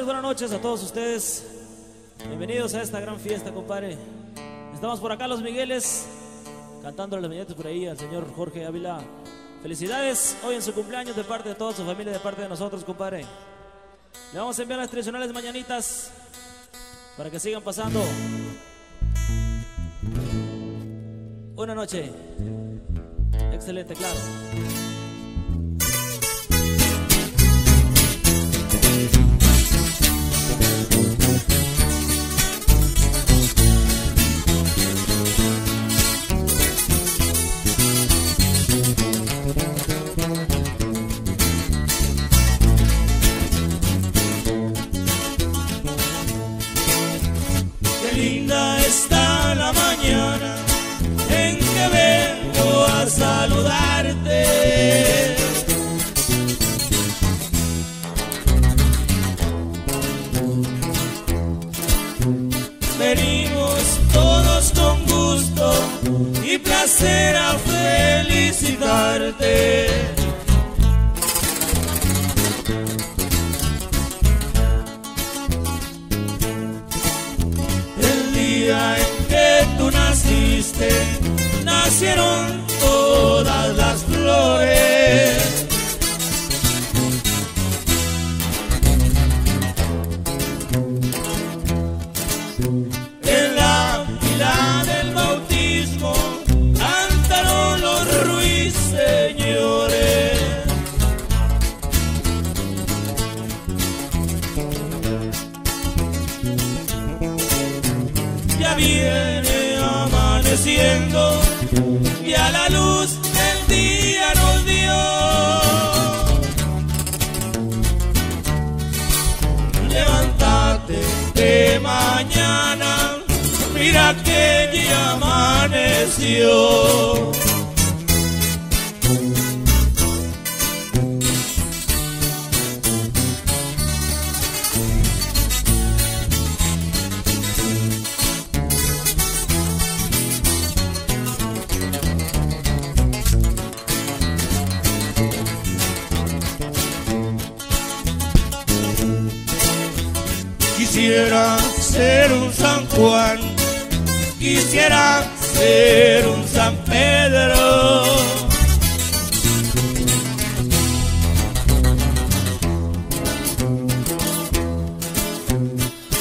Buenas noches a todos ustedes. Bienvenidos a esta gran fiesta, compadre. Estamos por acá los Migueles, cantando las mañanitas por ahí al señor Jorge Ávila. Felicidades hoy en su cumpleaños de parte de toda su familia, de parte de nosotros, compadre. Le vamos a enviar las tradicionales mañanitas para que sigan pasando. Una noche. Excelente, claro. Linda está la mañana en que vengo a saludarte. Venimos todos con gusto y placer a felicitarte. Día en que tú naciste, nacieron todas las flores. Viene amaneciendo y a la luz del día nos dio. Levántate de mañana, mira que ya amaneció. Quisiera ser un San Juan, quisiera ser un San Pedro.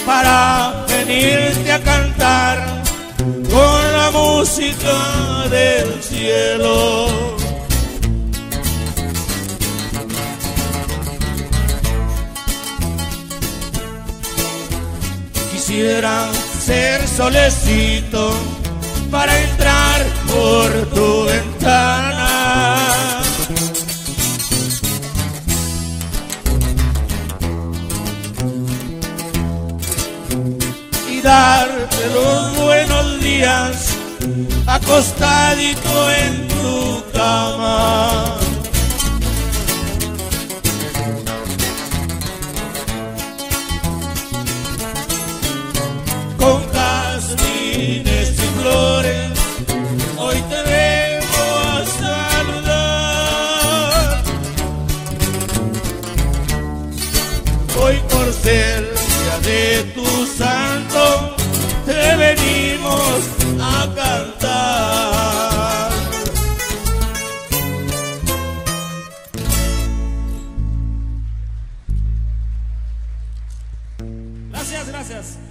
Para venirte a cantar con la música del cielo. Quisiera ser solecito para entrar por tu ventana. Y darte los buenos días acostadito en tu cama. Hoy por ser día de tu santo, te venimos a cantar. Gracias, gracias.